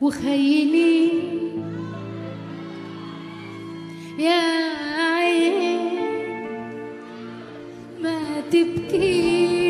وخيلي يا عين ما تبكي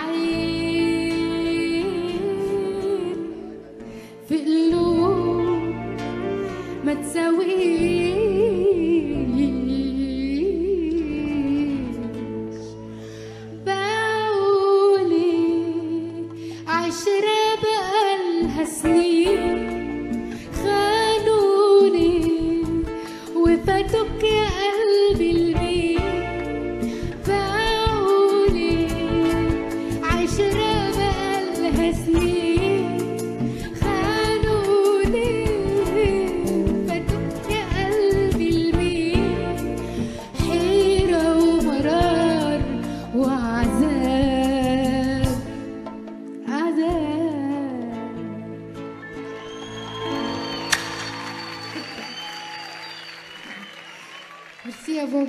ما تساويش. بقولك عشرة سنين خانوني يا قلبي عشرة سنين Merci à vous.